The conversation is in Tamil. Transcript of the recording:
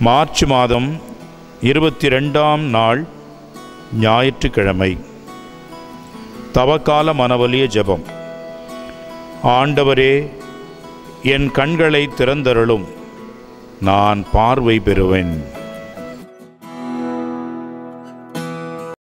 மார்ச் மாதம் இருபத்தி ரெண்டாம் நாள் ஞாயிற்றுக்கிழமை. தவக்கால மனவலிய ஜெபம். ஆண்டவரே என் கண்களை திறந்தருளும். நான் பார்வை பெறுவேன்.